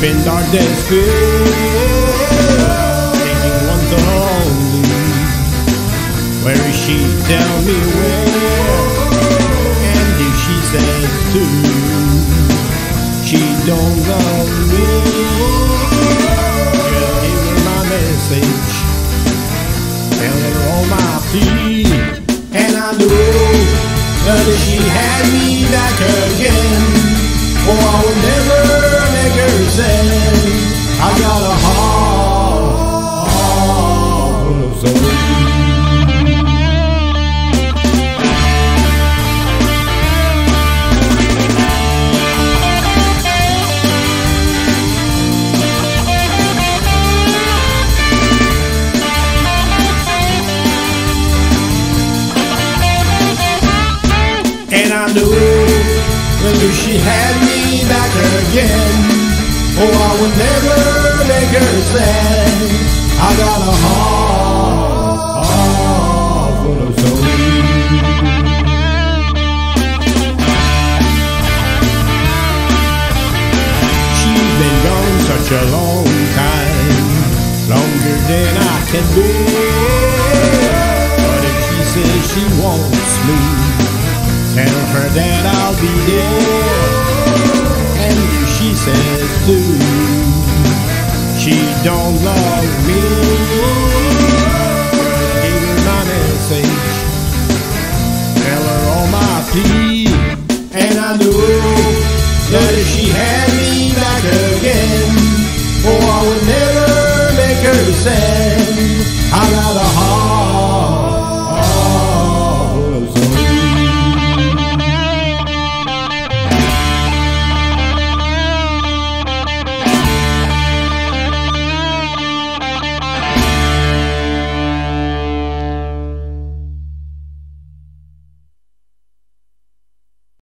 deep our darkness filled, thinking one only. Where is she? Tell me where. And if she says to she don't love me, just give her my message. Tell her all my plea, and I know that if she had me back again, oh, I I knew that if she had me back again, oh, I would never make her sad. I got a heart, heart full of soul. She's been gone such a long time, longer than I can bear. But if she says she wants me, Tell her that I'll be there. And if she says to she don't love me, give her my message. Tell her all my plea. And I know that if she had me back again, oh, I would never make her sad.